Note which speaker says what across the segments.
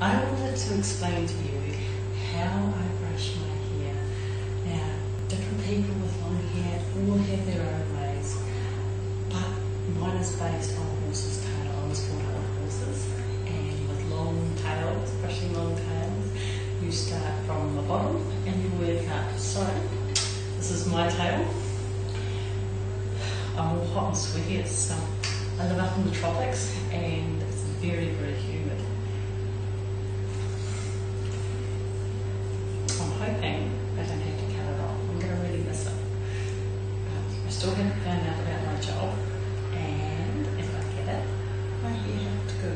Speaker 1: I wanted to explain to you how I brush my hair. Now, different people with long hair all have their own ways, but mine is based on horse's tail. I was brought up with horses, and with long tails, brushing long tails, you start from the bottom and you work up. So, this is my tail. I'm all hot and sweaty. It's um, I live up in the tropics and it's very, very humid. I'm hoping I don't have to cut it off. I'm going to really miss it. But I still haven't found out about my job, and if I get it, hair have to go.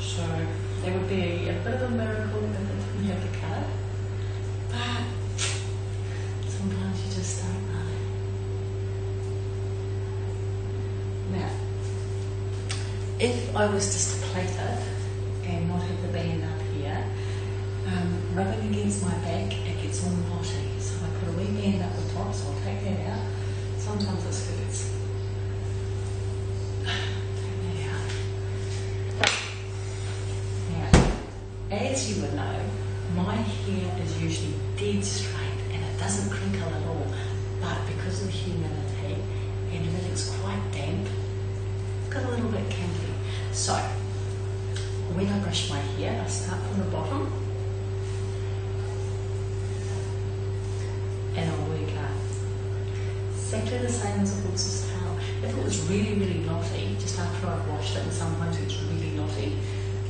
Speaker 1: So it would be a bit of a miracle if I didn't have to cut it. But sometimes you just don't know. Now, if I was just to plait it and not have the band up here, um, rubbing against my back, it gets all knotty. So I put a wee band up the top, so I'll take that out. Sometimes this hurts. Take that out. Now, as you would know, my hair is usually dead straight and it doesn't crinkle at all. But because of the humidity and it's quite damp, it's got a little bit kinky. So, when I brush my hair, I start from the bottom Exactly the same as a horse's tail. If it was really, really knotty, just after I've washed it, and sometimes it's really knotty,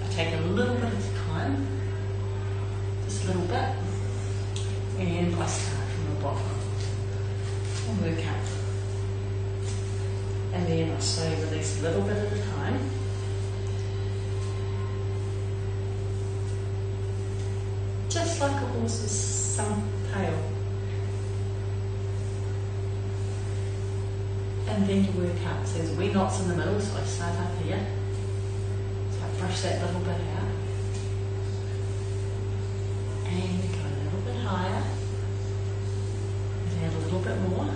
Speaker 1: I take a little bit of time, just a little bit, and I start from the bottom and work up. And then I slowly release a little bit at a time. Just like a horse's some tail. And then you work up. So there's wee knots in the middle, so I start up here. So I brush that little bit out. And go a little bit higher. And add a little bit more.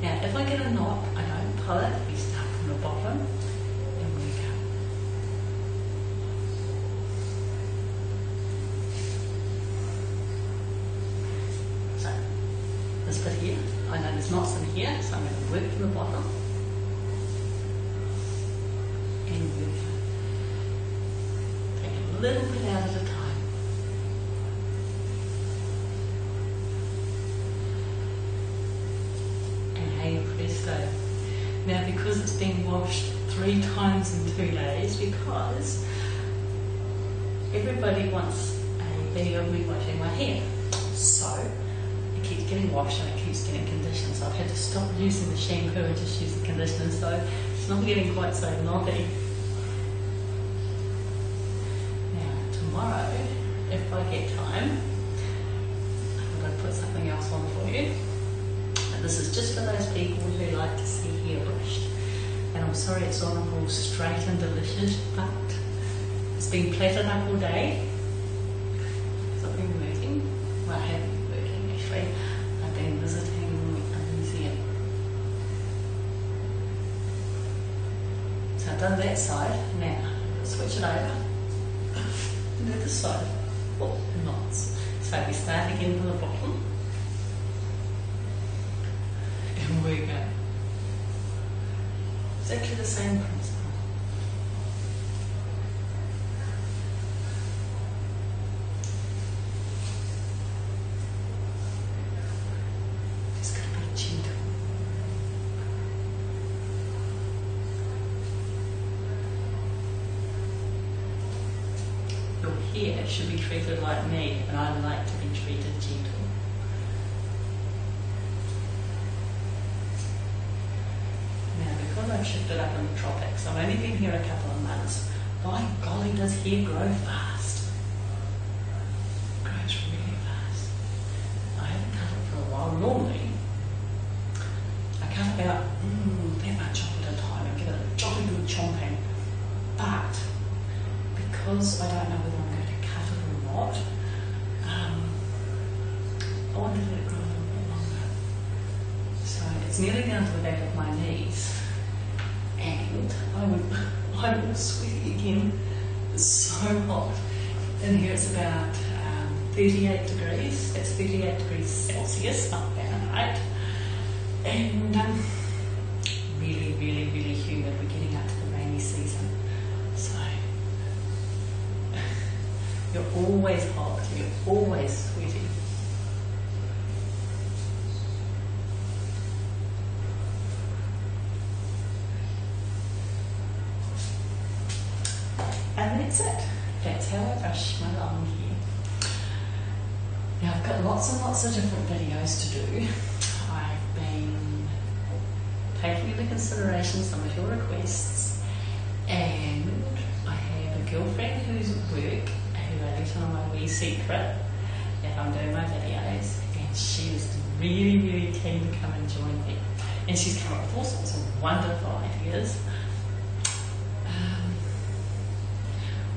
Speaker 1: Now, if I get a knot, I don't pull it. We start from the bottom and work up. So, this bit here, I know there's knots in here, so I'm going to work from the bottom and work. Take a little bit out at a time. And hey presto. Now, because it's been washed three times in two days, because everybody wants a video of me washing my hair. So, keeps getting washed and it keeps getting conditioned. So I've had to stop using the shampoo and just use the conditioner. So it's not getting quite so knotty. Now, tomorrow, if I get time, I'm going to put something else on for you. And this is just for those people who like to see hair brushed. And I'm sorry it's not all straight and delicious, but it's been plaited up all day. So I've working. Well, I haven't actually. I've been visiting a museum. So I've done that side. Now, switch it over. Do this side. Oh, knots. So we start again from the bottom. And we go. Exactly the same principle. Just gotta be gentle. Hair should be treated like me, and I like to be treated gentle. Now, because I've shifted up in the tropics, I've only been here a couple of months. By golly, does hair grow fast? It grows really fast. I haven't cut it for a while. Normally, I cut about mm, that much off at a time and give it a jolly good chomping. But because I don't know whether I'm going to cut it or not, um, I want to grow a little longer. So it's nearly down to the back of my knees. And I would, I'm all sweaty again It's so hot. In here it's about um, 38 degrees. It's 38 degrees Celsius, not Fahrenheit. And um, really, really, really humid. We're getting out to the rainy season. So you're always hot, you're always sweaty. And that's it. That's how I brush my long hair. Now I've got lots and lots of different videos to do. I've been taking into consideration some of your requests and I have a girlfriend who's at work who I let on my wee secret if I'm doing my videos and she is really, really keen to come and join me. And she's come up with all sorts of wonderful ideas. Um,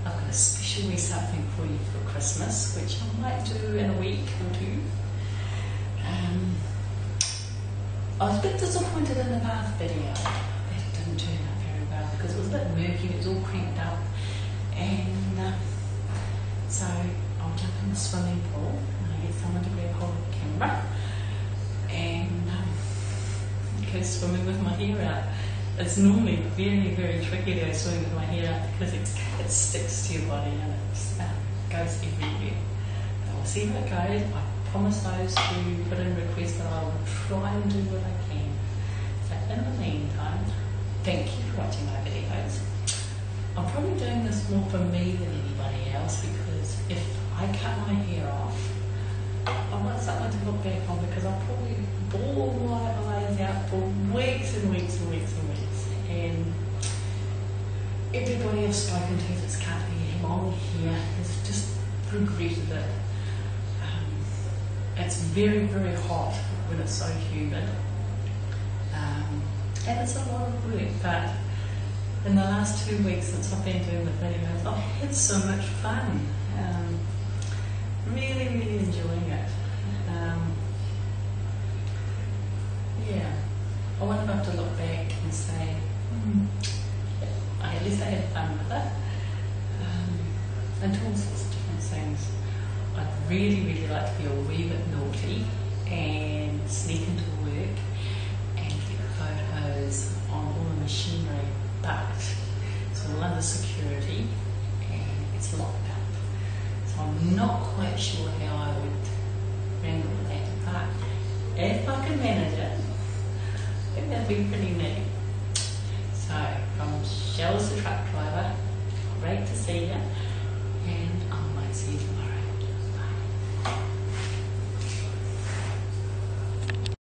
Speaker 1: I've special wee something for you for Christmas, which I might do in a week or two. Um, I was a bit disappointed in the bath video. It didn't turn out very well because it was a bit murky, it was all cranked up. And um, so I'll jump in the swimming pool and I get someone to grab hold of the camera and um, go swimming with my hair out. It's normally very, very tricky to go swimming with my hair up because it's, it sticks to your body and it goes everywhere. But we'll see how it goes. I promise those who put in requests that I will try and do what I can. So in the meantime, thank you for watching my videos. I'm probably doing this more for me than anybody else because if I cut my hair off, I want someone to look back on because I'll probably bawl my eyes out for weeks and weeks and weeks and weeks. And everybody I've spoken to cut their long hair has just regretted it. Um, it's very, very hot when it's so humid. Um, and it's a lot of work, but in the last two weeks since I've been doing the videos, I've had so much fun. Um, really, really enjoying it. Um, yeah, I wonder if I have to look back and say, I, at least I had fun with it. Um, and all sorts of different things. I'd really, really like to be a wee bit naughty and sneak into work and get photos on all the machinery, but it's all under security and it's locked up. So I'm not quite sure how I would wrangle that, but if I can manage it, I think that'd be pretty neat. So from Shell's the truck driver, great to see you, and I might see you tomorrow.